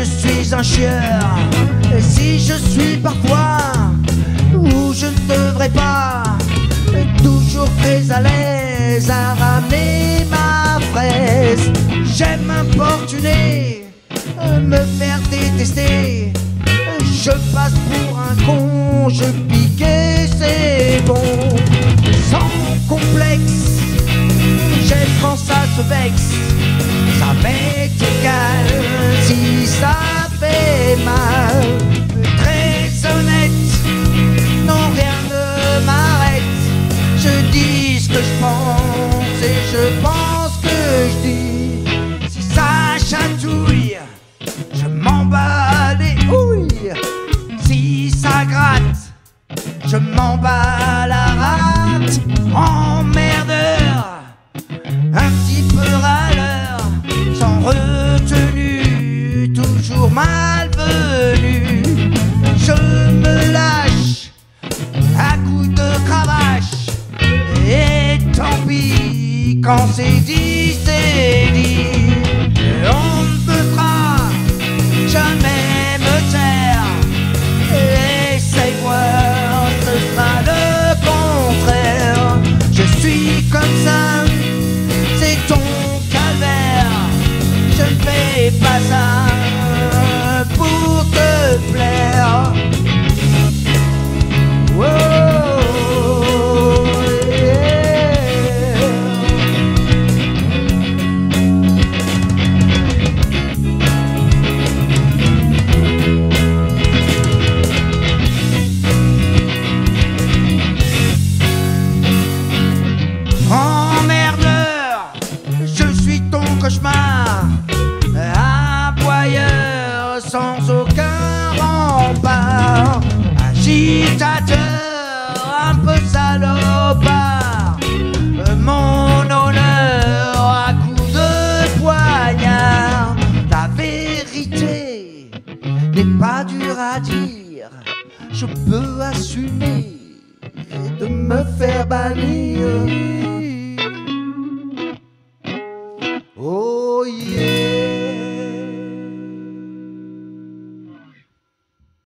je suis un chieur. Et si je suis parfois où je ne devrais pas, toujours très à l'aise à ramener ma fraise. J'aime importuner, me faire détester. Je passe pour un con, je pique et c'est bon. Sans complexe, j'aime quand ça se vexe. Ça m'est égal fait mal. Très honnête, non rien ne m'arrête. Je dis ce que je pense et je pense que je dis. Si ça chatouille, je m'en bats les houilles. Si ça gratte, je m'en bats la rate. Emmerdeur, un petit peu râleur, quand c'est dit, c'est dit. On ne peut pas jamais me taire. Essaye voir, ce sera le contraire. Je suis comme ça, c'est ton calvaire. Je ne fais pas ça sans aucun rempart. Agitateur, un peu salopard, mon honneur à coups de poignard. La vérité n'est pas dure à dire, je peux assumer de me faire bannir. Oh yeah.